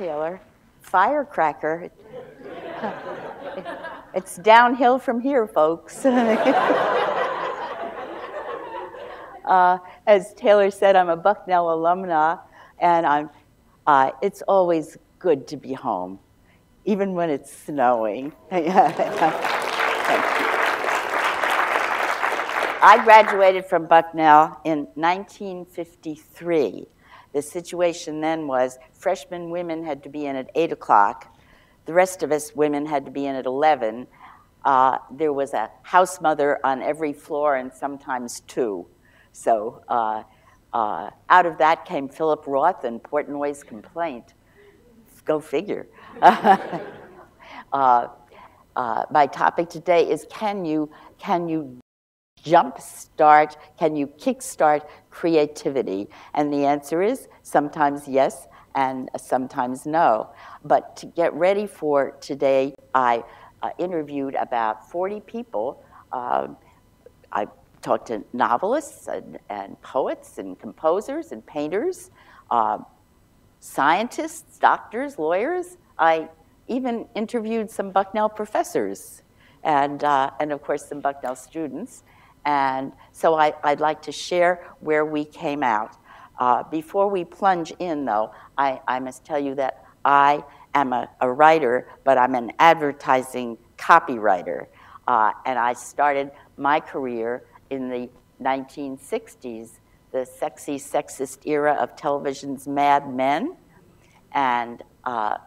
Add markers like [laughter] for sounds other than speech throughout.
Taylor. Firecracker. [laughs] It's downhill from here, folks. [laughs] uh, as Taylor said, I'm a Bucknell alumna, and I'm, uh, it's always good to be home, even when it's snowing. [laughs] I graduated from Bucknell in 1953. The situation then was freshman women had to be in at 8 o'clock. The rest of us women had to be in at 11. Uh, there was a house mother on every floor and sometimes two. So uh, uh, out of that came Philip Roth and Portnoy's complaint. Go figure. [laughs] Uh, uh, my topic today is can you, can you jumpstart, can you kickstart creativity? And the answer is sometimes yes and sometimes no. But to get ready for today, I uh, interviewed about 40 people. Um, I talked to novelists and, and, poets and composers and painters, uh, scientists, doctors, lawyers. I even interviewed some Bucknell professors and, uh, and of course, some Bucknell students. And so I, would like to share where we came out. Uh, before we plunge in, though, I, I must tell you that I am a, a writer, but I'm an advertising copywriter. Uh, and I started my career in the 1960s, the sexy, sexist era of television's Mad Men. And uh,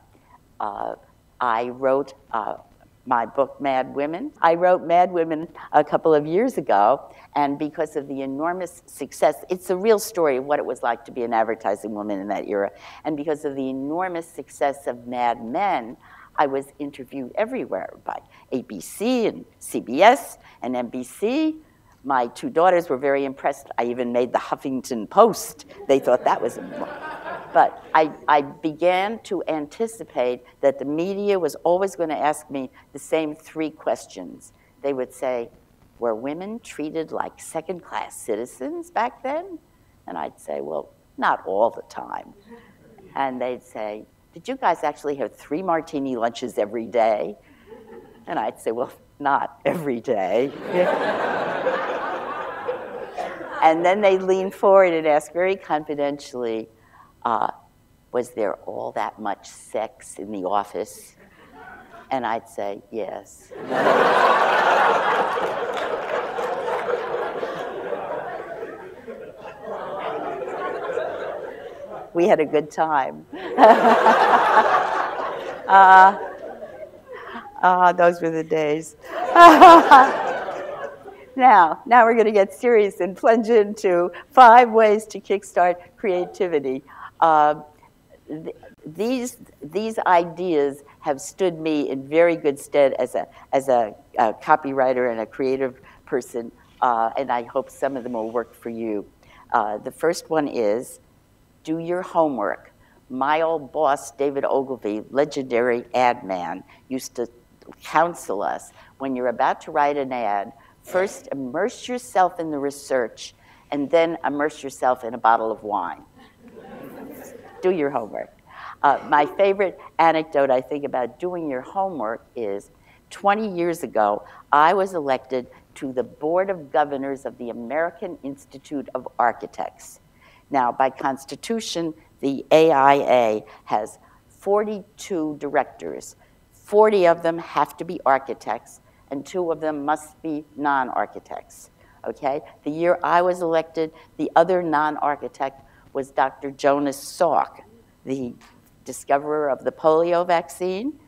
uh, I wrote uh, my book, Mad Women. I wrote Mad Women a couple of years ago, and because of the enormous success, it's a real story of what it was like to be an advertising woman in that era. And because of the enormous success of Mad Men, I was interviewed everywhere by ABC and CBS and NBC. My two daughters were very impressed. I even made the Huffington Post. They thought that was. But I, I began to anticipate that the media was always going to ask me the same three questions. They would say, Were women treated like second class citizens back then? And I'd say, Well, not all the time. And they'd say, Did you guys actually have three martini lunches every day? And I'd say, Well, not every day. [laughs] and then they'd lean forward and ask very confidentially, uh, was there all that much sex in the office? And I'd say, yes. [laughs] we had a good time. [laughs] uh, uh, those were the days. [laughs] now, now we're going to get serious and plunge into five ways to kickstart creativity. Uh, th- these, these ideas have stood me in very good stead as a, as a, a copywriter and a creative person, uh, and I hope some of them will work for you. Uh, the first one is do your homework. My old boss, David Ogilvy, legendary ad man, used to counsel us when you're about to write an ad, first immerse yourself in the research and then immerse yourself in a bottle of wine do your homework. Uh, my favorite anecdote I think about doing your homework is 20 years ago, I was elected to the Board of Governors of the American Institute of Architects. Now, by Constitution, the AIA has 42 directors. 40 of them have to be architects, and two of them must be non architects. Okay? The year I was elected, the other non architect was Dr. Jonas Salk, the discoverer of the polio vaccine.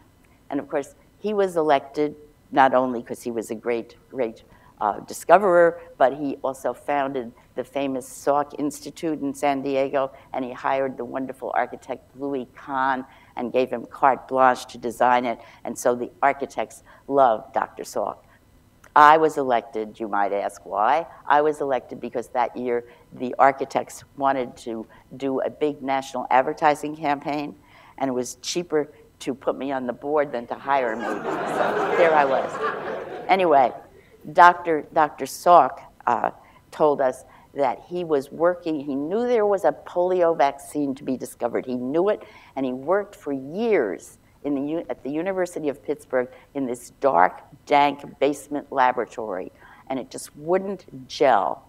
And of course, he was elected not only because he was a great, great uh, discoverer, but he also founded the famous Salk Institute in San Diego, and he hired the wonderful architect Louis Kahn and gave him carte blanche to design it. And so the architects loved Dr. Salk. I was elected, you might ask why. I was elected because that year the architects wanted to do a big national advertising campaign, and it was cheaper to put me on the board than to hire me. So there I was. Anyway, Dr. Dr. Salk uh, told us that he was working, he knew there was a polio vaccine to be discovered. He knew it, and he worked for years in the, at the University of Pittsburgh in this dark, dank basement laboratory, and it just wouldn't gel.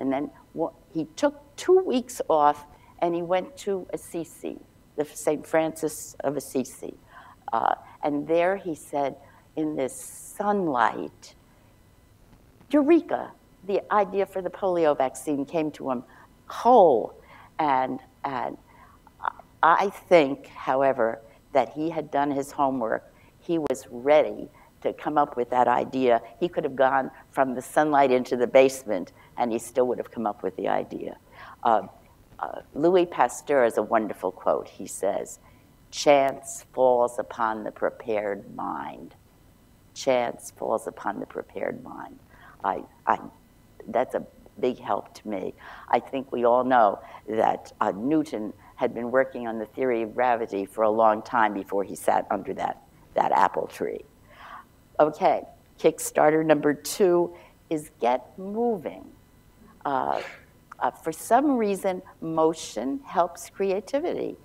And then well, he took two weeks off and he went to Assisi, the St. Francis of Assisi. Uh, and there he said, in this sunlight, Eureka! The idea for the polio vaccine came to him whole. And, and I think, however, that he had done his homework. He was ready to come up with that idea. He could have gone from the sunlight into the basement, and he still would have come up with the idea. Uh, uh, Louis Pasteur is a wonderful quote. He says, Chance falls upon the prepared mind. Chance falls upon the prepared mind. I, I, that's a big help to me. I think we all know that uh, Newton had been working on the theory of gravity for a long time before he sat under that, that apple tree. Okay, Kickstarter number two is get moving. Uh, uh, for some reason, motion helps creativity.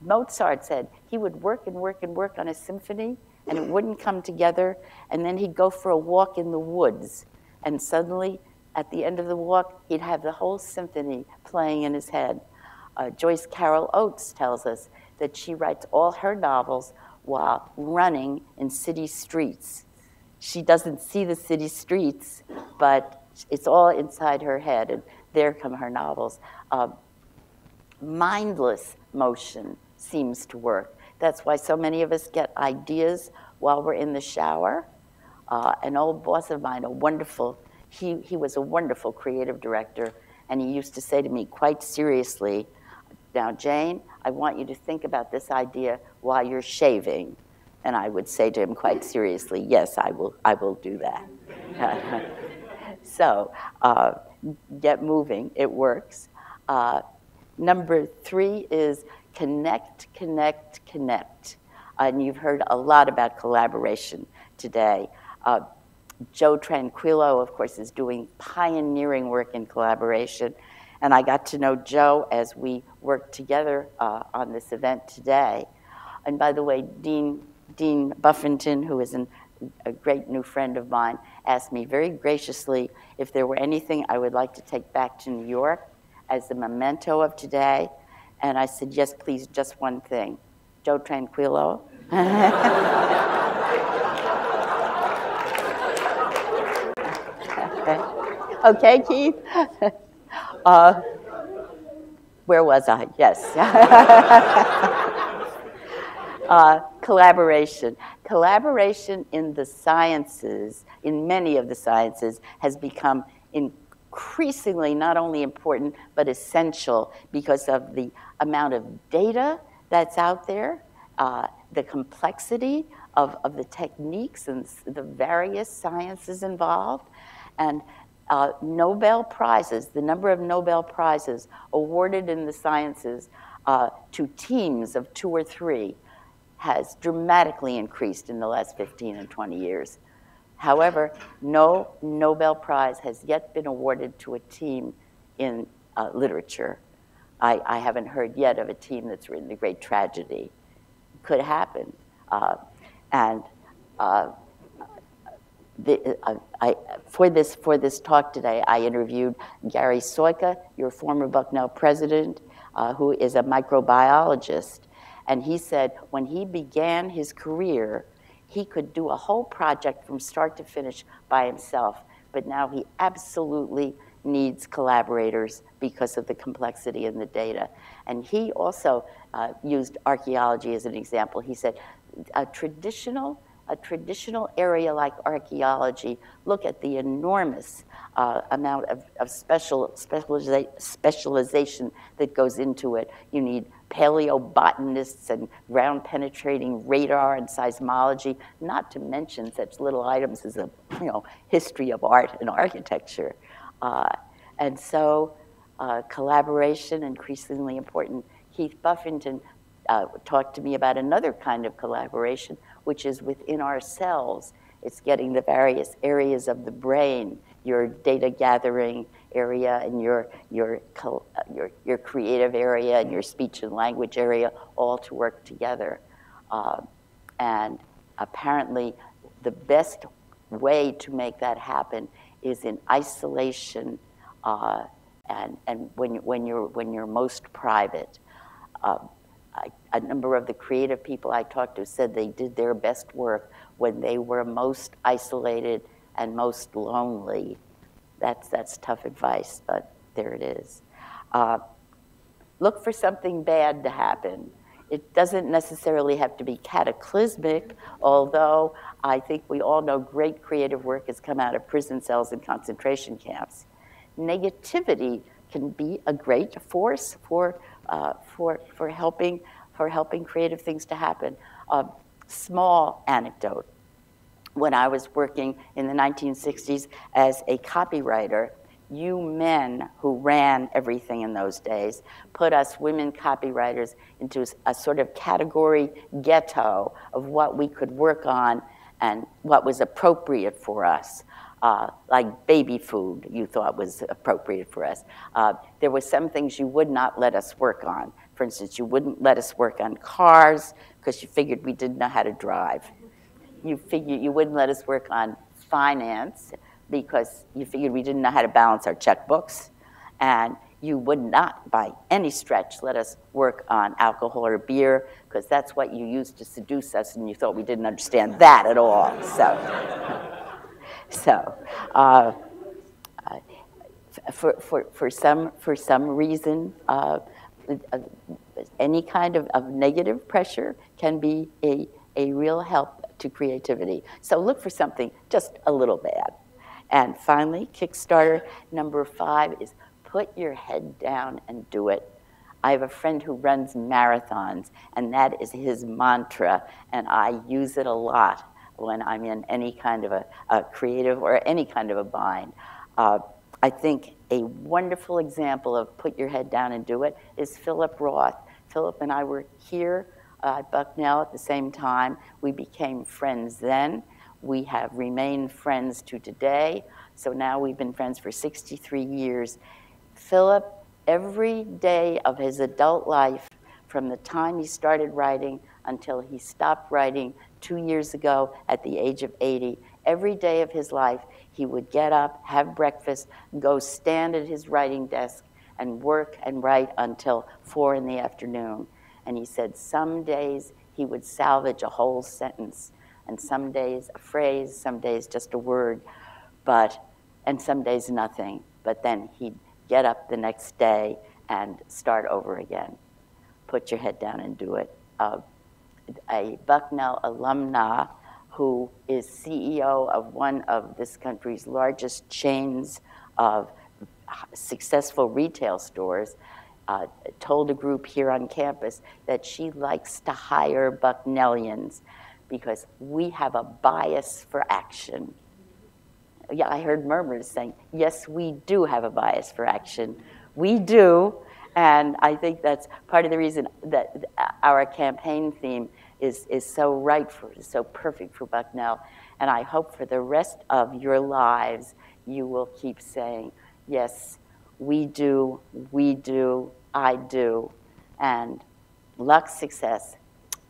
Mozart said he would work and work and work on a symphony and it wouldn't come together, and then he'd go for a walk in the woods, and suddenly, at the end of the walk, he'd have the whole symphony playing in his head. Uh, Joyce Carol Oates tells us that she writes all her novels while running in city streets. She doesn't see the city streets, but it's all inside her head, and there come her novels. Uh, mindless motion seems to work. That's why so many of us get ideas while we're in the shower. Uh, an old boss of mine, a wonderful, he, he was a wonderful creative director, and he used to say to me quite seriously, Now, Jane, I want you to think about this idea while you're shaving. And I would say to him quite seriously, Yes, I will, I will do that. [laughs] so, uh, get moving, it works. Uh, number three is connect, connect, connect. and you've heard a lot about collaboration today. Uh, Joe Tranquillo, of course, is doing pioneering work in collaboration. And I got to know Joe as we worked together uh, on this event today. And by the way, Dean, Dean Buffinton, who is an, a great new friend of mine, asked me very graciously if there were anything I would like to take back to New York as a memento of today. And I said, yes, please, just one thing. Joe Tranquillo. [laughs] okay. Keith? [laughs] Uh, where was I? Yes. [laughs] uh, collaboration. Collaboration in the sciences, in many of the sciences, has become increasingly not only important but essential because of the amount of data that's out there, uh, the complexity of, of the techniques and the various sciences involved, and uh, Nobel Prizes, the number of Nobel Prizes awarded in the sciences uh, to teams of two or three has dramatically increased in the last 15 and 20 years. However, no Nobel Prize has yet been awarded to a team in uh, literature. I, I, haven't heard yet of a team that's written a great tragedy. Could happen. Uh, and uh, the, uh, I, for, this, for this talk today, I interviewed Gary Sojka, your former Bucknell president, uh, who is a microbiologist. And he said when he began his career, he could do a whole project from start to finish by himself, but now he absolutely needs collaborators because of the complexity in the data. And he also uh, used archaeology as an example. He said, a traditional a traditional area like archaeology, look at the enormous uh, amount of, of special, specializa- specialization that goes into it. You need paleobotanists and ground penetrating radar and seismology, not to mention such little items as a you know, history of art and architecture. Uh, and so uh, collaboration, increasingly important. Keith Buffinton uh, talked to me about another kind of collaboration, which is within ourselves. It's getting the various areas of the brain, your data gathering, area and your, your, your, your creative area and your speech and language area all to work together. Uh, and apparently, the best way to make that happen is in isolation uh, and, and when, when, you're, when you're most private. Uh, I, a number of the creative people I talked to said they did their best work when they were most isolated and most lonely. That's, that's tough advice, but there it is. Uh, look for something bad to happen. It doesn't necessarily have to be cataclysmic, although I think we all know great creative work has come out of prison cells and concentration camps. Negativity can be a great force for, uh, for, for, helping, for helping creative things to happen. A small anecdote. When I was working in the 1960s as a copywriter, you men who ran everything in those days put us women copywriters into a sort of category ghetto of what we could work on and what was appropriate for us. Uh, like baby food, you thought was appropriate for us. Uh, there were some things you would not let us work on. For instance, you wouldn't let us work on cars because you figured we didn't know how to drive. You figured you wouldn't let us work on finance because you figured we didn't know how to balance our checkbooks. And you would not, by any stretch, let us work on alcohol or beer because that's what you used to seduce us, and you thought we didn't understand that at all. So, [laughs] so uh, uh, for, for, for, some, for some reason, uh, uh, any kind of, of negative pressure can be a, a real help to creativity. So look for something just a little bad. And finally, Kickstarter number five is put your head down and do it. I have a friend who runs marathons, and that is his mantra, and I use it a lot when I'm in any kind of a, a creative or any kind of a bind. Uh, I think a wonderful example of put your head down and do it is Philip Roth. Philip and I were here uh, at Bucknell at the same time. We became friends then. We have remained friends to today. So now we've been friends for 63 years. Philip, every day of his adult life, from the time he started writing until he stopped writing two years ago at the age of 80, every day of his life, he would get up, have breakfast, go stand at his writing desk, and work and write until four in the afternoon. And he said some days he would salvage a whole sentence, and some days a phrase, some days just a word, but and some days nothing. But then he'd get up the next day and start over again. Put your head down and do it. Uh, a Bucknell alumna who is CEO of one of this country's largest chains of successful retail stores, uh, told a group here on campus that she likes to hire Bucknellians because we have a bias for action. Yeah, I heard murmurs saying, yes, we do have a bias for action. We do, and I think that's part of the reason that our campaign theme is, is so right for, so perfect for Bucknell. And I hope for the rest of your lives, you will keep saying, yes, we do, we do, I do. And luck, success,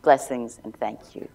blessings, and thank you.